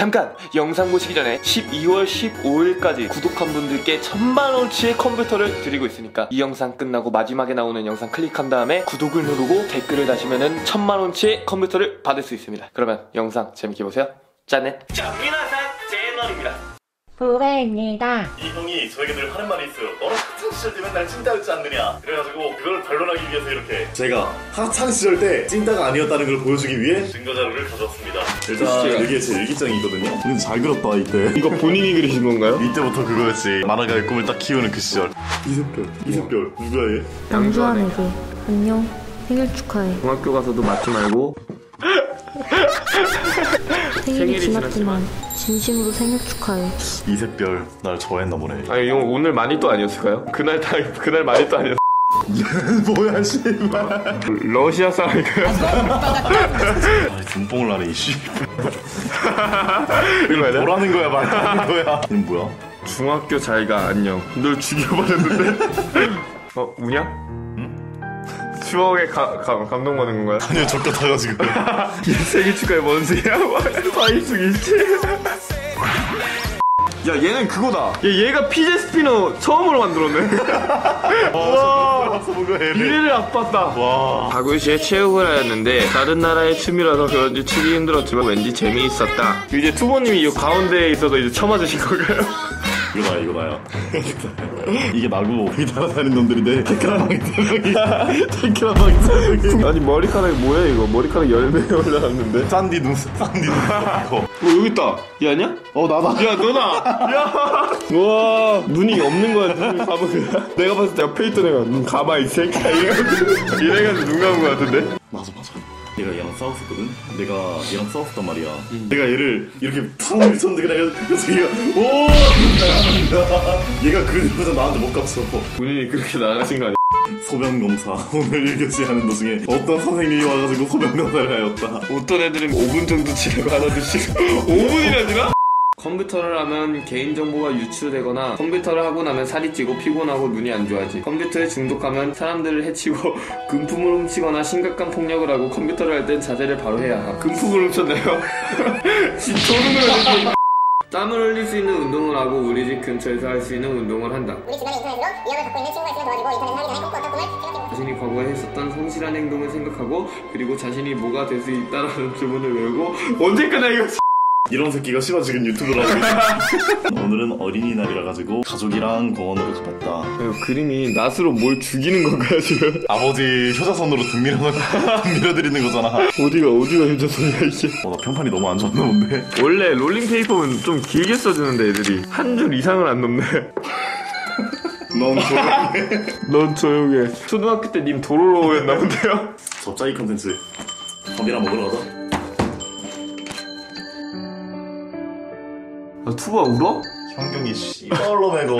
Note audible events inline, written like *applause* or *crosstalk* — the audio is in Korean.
잠깐! 영상 보시기 전에 12월 15일까지 구독한 분들께 천만원치의 컴퓨터를 드리고 있으니까 이 영상 끝나고 마지막에 나오는 영상 클릭한 다음에 구독을 누르고 댓글을 다시면은 천만원치의 컴퓨터를 받을 수 있습니다. 그러면 영상 재밌게 보세요. 짠해 자 미나상 제너입니다. 후배입니다. 이 형이 저에게 늘 하는 말이 있어요. 너는 학창 시절 때 맨날 찐따였지 않느냐. 그래가지고 그걸 반론하기 위해서 이렇게 제가 학창 시절 때 찐따가 아니었다는 걸 보여주기 위해 증거 자료를 가져왔습니다. 일단 여기에 제 일기장이 있거든요. 근데 잘 그렸다 이때. 이거 본인이 그리신 건가요? 이때부터 그거였지. 만화가의 꿈을 딱 키우는 그 시절. 이색별. 이색별. 누가 얘? 양주환에게 안녕. 생일 축하해. 중학교 가서도 맞지 말고 생일이 생일이 지났지만 진심으로 생일 축하해. 이색별. 날 좋아했나 보네. 아니 이거 오늘 많이 또 아니었을까요? 그날 다 그날 많이 또 아니었 *laughs* 뭐야 씨발. 러시아 사람인가요? 아니 눈뽕을 하네 이씨. 뭐라는 거야 말하는 거야. 이건 뭐야? 중학교 잘가 안녕 널 죽여버렸는데 *laughs* 어 우냐? 추억에 가, 가, 감동받는 건가요? *laughs* 아니요 적격 타가지고. *laughs* 생일 축하해 뭔 소리야? 파이승이지 *laughs* 야 얘는 그거다 얘, 얘가 피제 스피너 처음으로 만들었네 와. 미래를 아팠다 와. 바구시에 체육을 하였는데 다른 나라의 춤이라서 그런지 추기 힘들었지만 왠지 재미있었다 이제 투보님이 이 가운데에 있어서 이제 쳐맞으신 건가요? 이거 나야 이거 나야 *laughs* 이게 나고 여기 날아다니는 놈들인데 테크라방이 대박이 테크라방이 대박이 아니 머리카락이 뭐야 이거? 머리카락 열매 올라왔는데? 싼디 눈 싼디 눈. *laughs* 어 여기 있다. 얘 아니야? 어 나다. 야 너나. 야와 눈이 없는 거야 눈이. 감은 거야 내가 봤을 때 옆에 있던 애가 눈 감아 이 새끼야. 이래가지고 눈 감은 거 같은데? 맞아 맞아 얘가 얘랑 싸웠었거든? 내가 얘랑 싸웠었단 말이야. 내가 얘를 이렇게 푹 밀쳤는데 그냥 그래서 얘가 오! *laughs* 얘가 그러면서 나한테 못 갚어. 본인이 그렇게 나가신 거 아니야? 소변검사. 오늘 1교시 하는 도중에 어떤 선생님이 와가지고 소변검사를 하였다. 어떤 애들은 5분 정도 지나고 하나 드시고 5분이나 *laughs* 지나? 컴퓨터를 하면 개인정보가 유출되거나 컴퓨터를 하고 나면 살이 찌고 피곤하고 눈이 안 좋아지. 컴퓨터에 중독하면 사람들을 해치고 *laughs* 금품을 훔치거나 심각한 폭력을 하고 컴퓨터를 할 땐 자제를 바로 해야 함. 금품을 훔쳤나요? 진도는 거 땀을 흘릴 수 있는 운동을 하고 우리 집 근처에서 할 수 있는 운동을 한다. 우리 주변에 인터넷으로 위험을 갖고 있는 친구가 있으면 도와주고 인터넷을 하기 전에 꼭 어떤 꿈을 생각해보고 자신이 과거에 했었던 성실한 행동을 생각하고 그리고 자신이 뭐가 될 수 있다라는 *laughs* 주문을 외우고 언제 끝나 이거 이런 새끼가 씨발 지금 유튜브를 하고. 있어 오늘은 어린이날이라 가지고 가족이랑 공원으로 가봤다. 그림이 낫으로 뭘 죽이는 건가요 지금? *laughs* 아버지 효자손으로 등 밀어 *laughs* 등 밀어드리는 거잖아. 어디가 어디가 효자손이야 이게? 어, 나 편판이 너무 안 좋았나 본데. 원래 롤링페이퍼는 좀 길게 써주는데 애들이. 한 줄 이상을 안 넘네. 넌 조용해. *laughs* 넌 조용해. 초등학교 때 님 도로로였나 본데요? 접자이 컨텐츠. 밥이나 먹으러 가자 투바 울어? 현경이 씨발로 매고